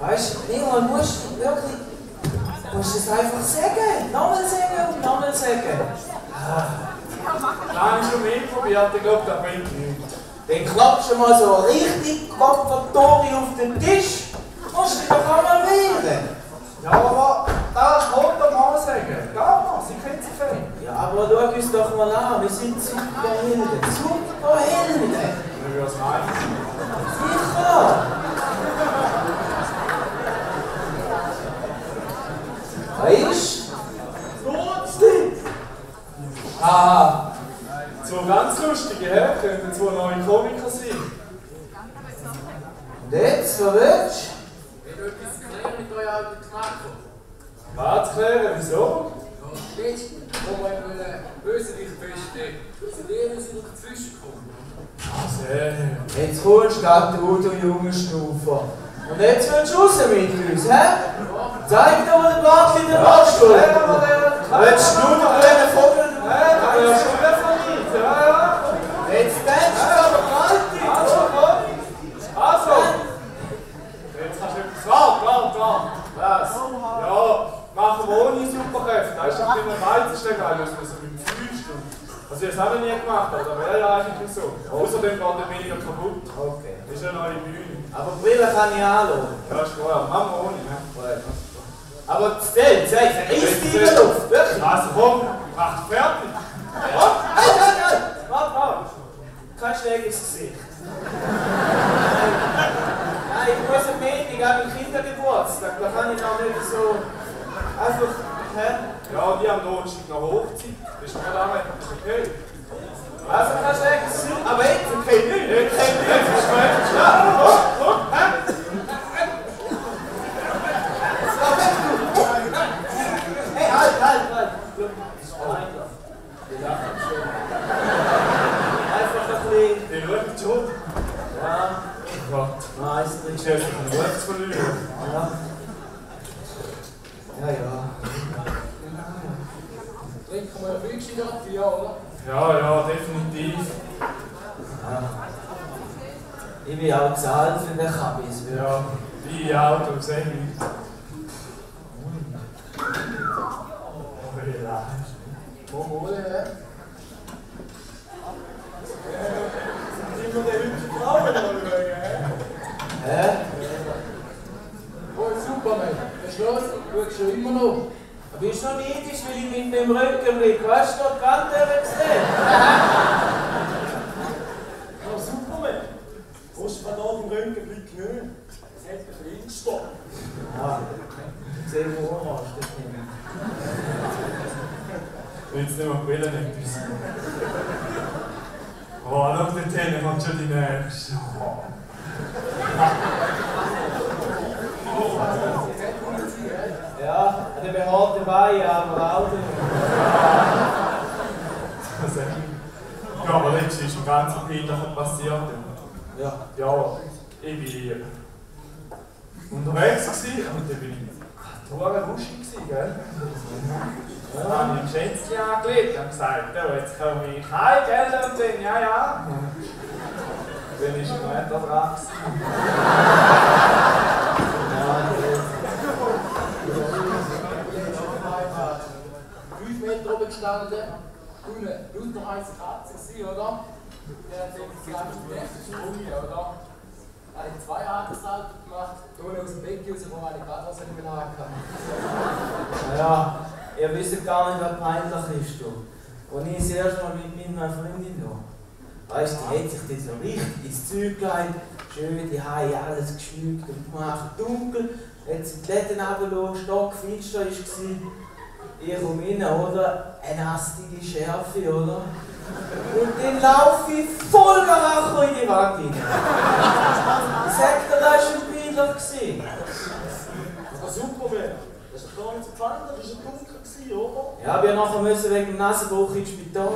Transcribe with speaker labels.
Speaker 1: Weißt du, Leon, musst du wirklich. musst es einfach sagen. Nochmal sagen und nochmal sagen.
Speaker 2: Nein, ich schon mehr probiert, ich glaube, das bringt nichts.
Speaker 1: Dann klatscht du mal so richtig Kopfatori auf den Tisch. Musst du dich doch auch mal wehren.
Speaker 2: Ja, aber das kann der Mann sagen. Geh mal, sie kennt sich fein.
Speaker 1: Ja, aber schau uns doch mal an. Wir sind Superhelden. Superhelden.
Speaker 2: Wir es meinen. Aha! Zwei ganz lustige, hä? Könnten zwei neue Komiker sein.
Speaker 1: Und jetzt, was willst
Speaker 3: Wenn du etwas klären mit euch alten Knacker.
Speaker 2: Was klären, wieso?
Speaker 3: Ja, letztens, wo wir einen Bösewicht feststellen, sind ihr uns noch dazwischengekommen.
Speaker 2: Sehr.
Speaker 1: du? Jetzt kommst du gerade du, du junge Schnaufer. Und jetzt willst du raus mit uns, hä? Zeig dir mal den Bartli den Rollstuhl. Willst du noch einen Vogel?
Speaker 2: Hä, da wärst du wieder von mir. Ja, ja.
Speaker 1: Jetzt denkst du aber gewaltig.
Speaker 2: Also, komm. Also. Jetzt kannst du etwas. Warte, warte, warte. Was? Ja, machen wir ohne Superkräfte. Das ist doch immer am weitesten geil, dass man so mit dem Füßt und... Also, es auch noch nie gemacht, aber das wäre ja eigentlich so. Außerdem geht er weniger kaputt.
Speaker 1: Okay.
Speaker 2: Das ist eine neue Bühne.
Speaker 1: Aber Brille kann ich anschauen.
Speaker 2: Ja, ist klar. Machen wir ohne, ne?
Speaker 1: Aber zähl, zeig, verriss die in der Luft. Wirklich.
Speaker 2: Also, komm, mach fertig.
Speaker 1: Halt, halt, halt. Warte, warte. Kein Schläger ins Gesicht. Nein, ich muss am Montag an meinen Kindergeburtstag. Da kann ich noch nicht so einfach. Hä?
Speaker 2: Ja, die haben Donnerstag noch Hochzeit. Das ist nicht lange, okay.
Speaker 1: Also kein ins Gesicht. Aber jetzt, okay, nicht.
Speaker 2: Jetzt, jetzt, jetzt, ist gut. Ja, komm, komm, hä?
Speaker 1: Hey, halt, halt, halt. Einfach ein bisschen.
Speaker 2: Die schaut schon.
Speaker 1: Ja,
Speaker 2: Gott.
Speaker 1: nice.
Speaker 2: Ich habe einen Ruf verloren.
Speaker 1: Ja. Ja,
Speaker 3: 3,5 Grad, ja, oder?
Speaker 2: Ja, ja, definitiv.
Speaker 1: Ja. Ich bin auch zu für den Kabis. Ja,
Speaker 2: ich auch, du siehst mich. Hm. Oh, ja.
Speaker 3: Wo holen, ne?
Speaker 2: Sind wir denn heute Frauen Hä?
Speaker 1: Wo
Speaker 3: ist Superman? Der Schloss schaut schon immer noch.
Speaker 1: Du bist noch neidisch, weil ich mit dem Rückenblick, weißt du, noch die Wand gesehen
Speaker 4: Ja, Superman. Kommst du da auf dem Röntgenblick nicht? Das hat ein Insta.
Speaker 1: Ja, sehr wohl hast du das nicht.
Speaker 2: Jetzt nehmen wir die Brille etwas. Oh, schau den Tele, kommt schon die Nächste. Oh.
Speaker 1: Ja, der auch nicht.
Speaker 2: Ja, aber letztens ist ein ganz peinlicher passiert.
Speaker 1: Ja.
Speaker 2: Ja, ich war unterwegs gewesen und dann bin ich total ruschig gewesen, gell? Dann habe ich ein Schätzchen angelegt und gesagt, ja, jetzt komme ich heim, gell? Und dann, ja, ja. Dann ist er nicht da dran. gewesen.
Speaker 3: Fünf Meter oben gestanden. Unten lauter heiße Katze gewesen, oder? Der hat sich das ganze nächste Sprung, oder? Er hat zwei Hakensalto gemacht, ohne aus dem Weg raus, wo meine gerade was nicht mehr.
Speaker 1: Ja, ihr wisst gar nicht, was peinlich ist. Du. Und ich das erste Mal mit meiner Freundin da. Weißt du, die hat sich dann so richtig ins Zeug gelegt, schön die Haie alles geschmückt und gemacht, dunkel. Sie die Läden runtergelassen, stockfinster war rein, oder? Eine astige Schärfe, oder? Und dann laufe ich voll Maracho in die Wand rein. Ich sag dir, das war gewesen.
Speaker 4: Aber Superman. Das ist gar nicht gefallen, das war dunkel, oder?
Speaker 1: Ja, wir nachher müssen wegen dem Nasenbruch ins Spital.